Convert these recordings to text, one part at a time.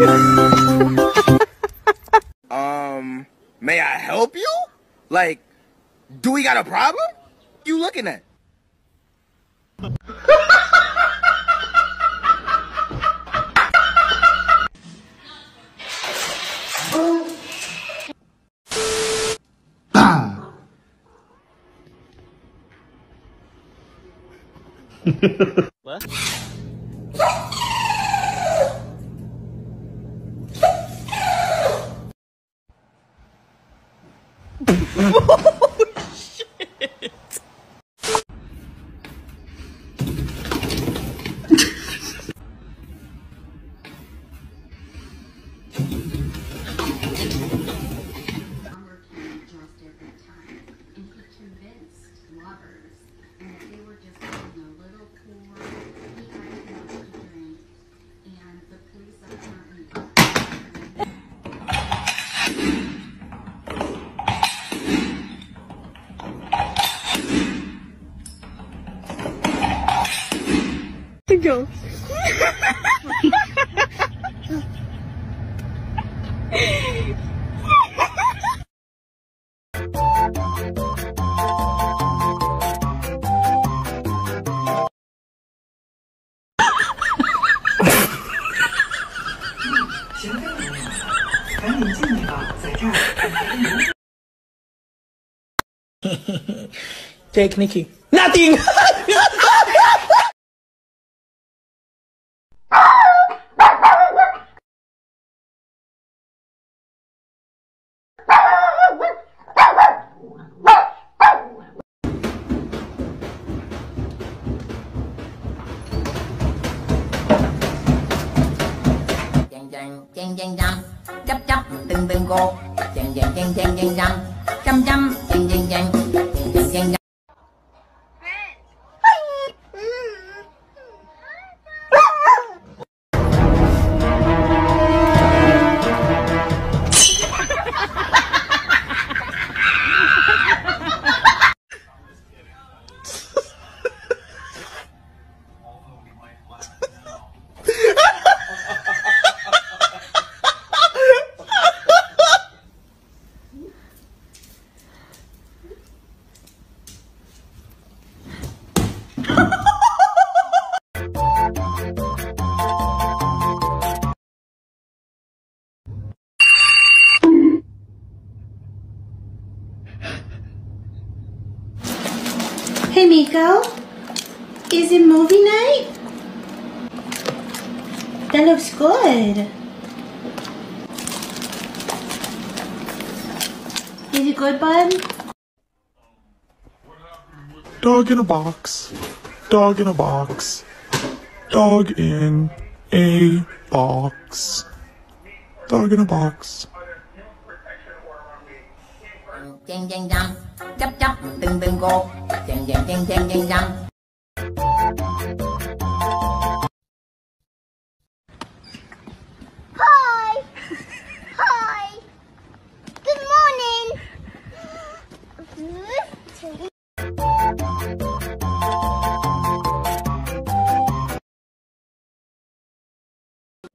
Um, may I help you? Like, do we got a problem? You looking at? Summer Go. Jake, Nikki. Nothing! chăng chăng chăng chắp chắp, từng từng cột. Chăng chăng chăng chăng chăng chăng chăm chăm chăng chăng chăng Hey Miko, is it movie night? That looks good. Is it good, bud? Dog in a box. Dog in a box. Dog in a box. Dog in a box. chàng chàng chăm chấp chấp từng từng cô chàng chàng chàng chàng chàng Hi. Hi. Good morning.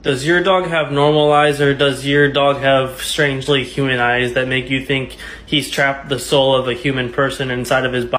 Does your dog have normal eyes or does your dog have strangely human eyes that make you think he's trapped the soul of a human person inside of his body?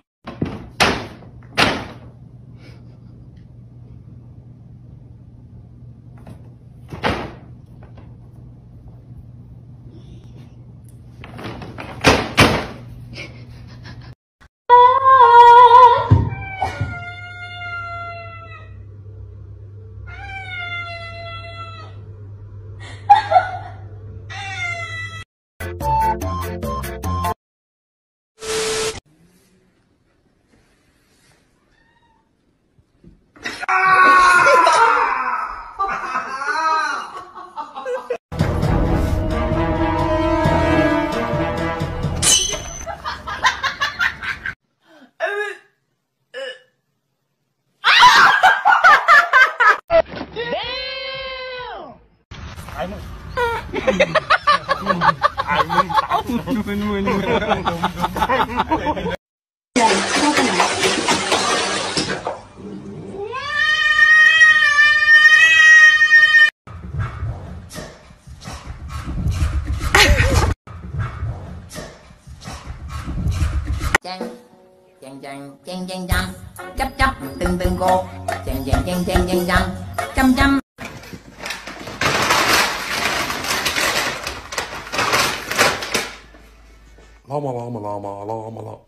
Chang chang chang chang chang, chắp chắp từng từng cô, chang chang chang chang chang chang, chăm chăm. Llama, llama, llama, llama, llama.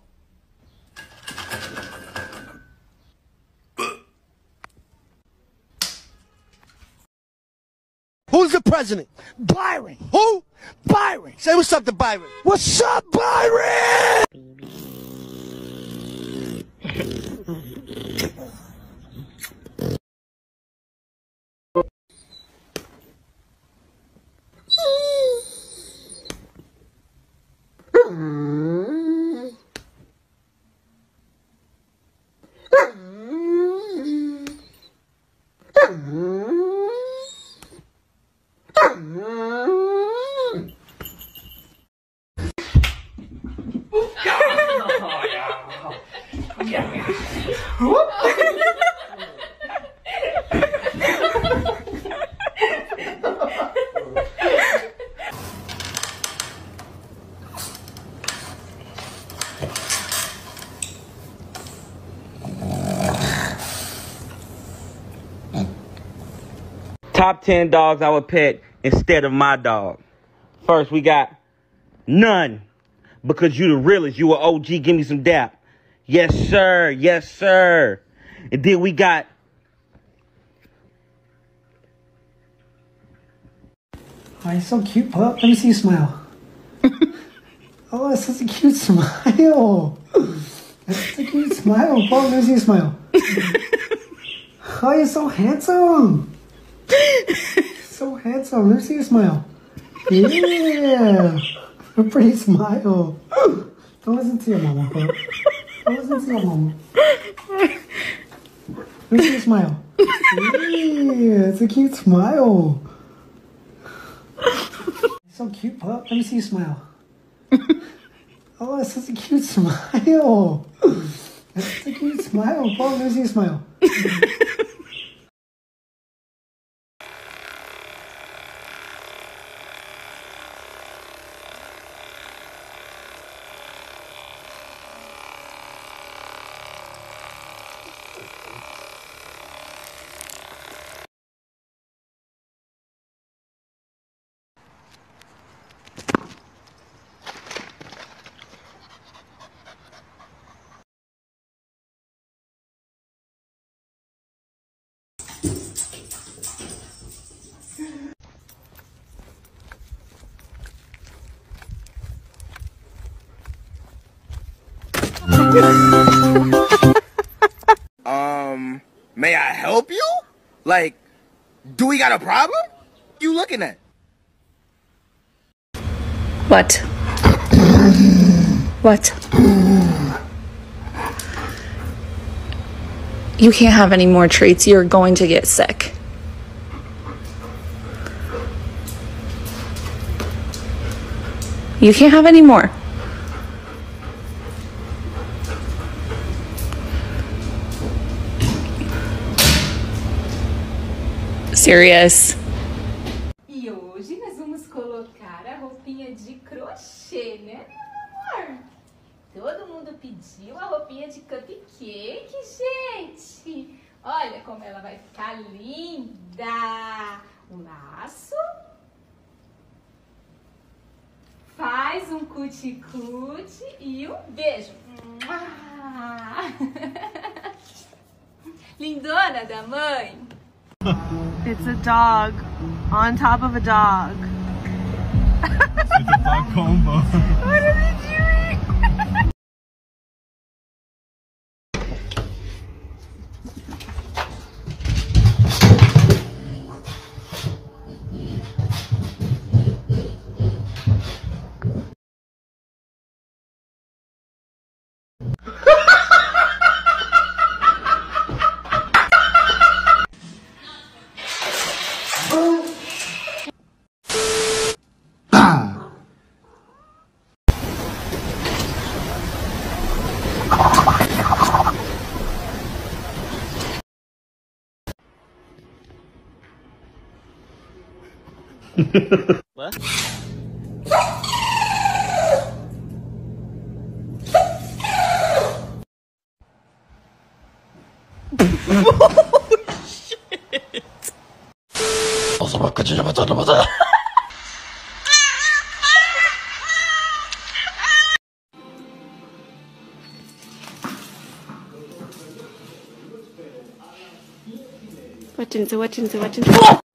Who's the president? Byron. Who? Byron. Say what's up to Byron. What's up, Byron? Top 10 dogs I would pet instead of my dog. First, we got none. Because you the realest. You a OG. Give me some dap. Yes, sir. Yes, sir. And then we got Oh, he's so cute, pup. Let me see you smile. oh, that's such a cute smile. That's such a cute smile, pup. Let me see you smile. oh, you're so handsome. So handsome. Let me see you smile. Yeah. A pretty smile. Don't listen to your mama, pup. Don't listen to your mama. Let me see you smile. Yeah, it's a cute smile. So cute, pup. Let me see you smile. oh, that's such a cute smile. That's such a cute smile, pup. Let me see you smile. Um, may I help you? Like, do we got a problem? You looking at? What? What? You can't have any more treats. You're going to get sick. You can't have any more. Serious. E hoje nós vamos colocar a roupinha de crochê, né, meu amor? Todo mundo pediu a roupinha de cupcake, gente. Olha como ela vai ficar linda. O laço. Faz um cuticute e um beijo. Lindona da mãe. It's a dog on top of a dog. It's a dog combo. What are they doing? what? 어서 바꿔 좀 맞아 맞아. What in the what in the what in the